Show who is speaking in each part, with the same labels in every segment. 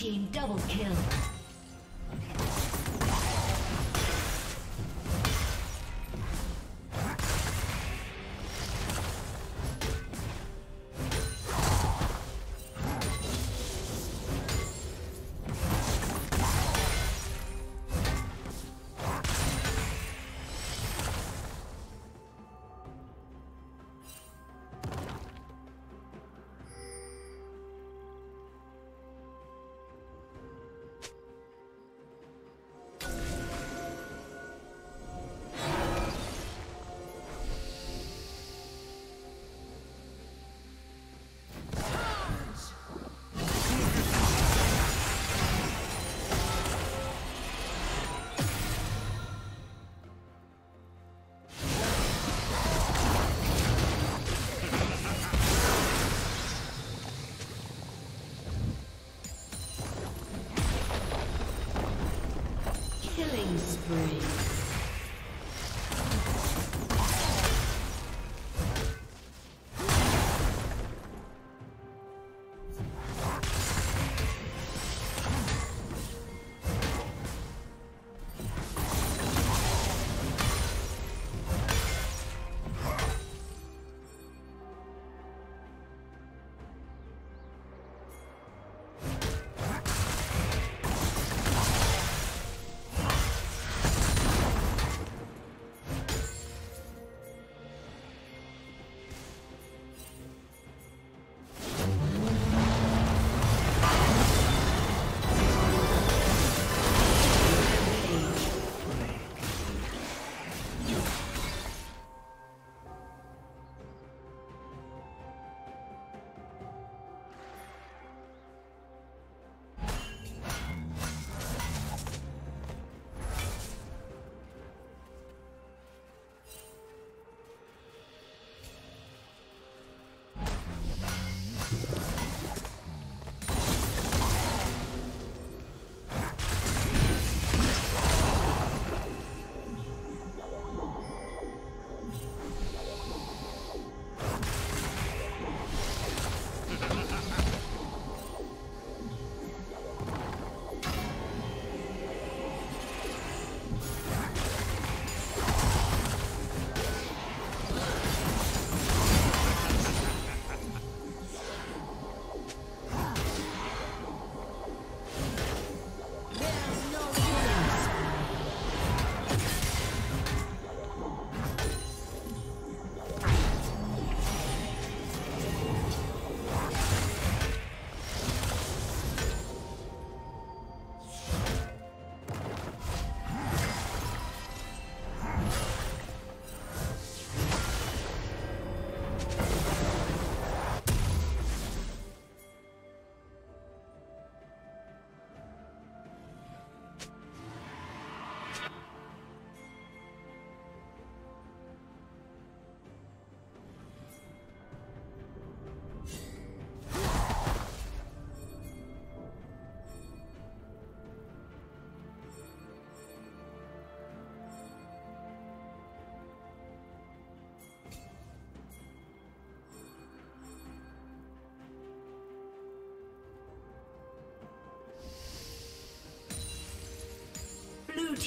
Speaker 1: Team double kill.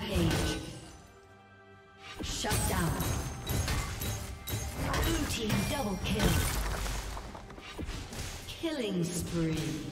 Speaker 1: Rampage. Shut down. Blue team double kill. Killing spree.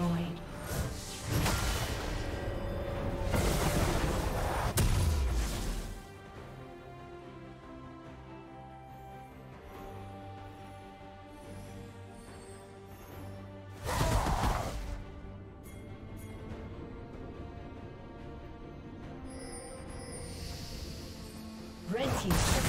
Speaker 1: destroyed. Red team's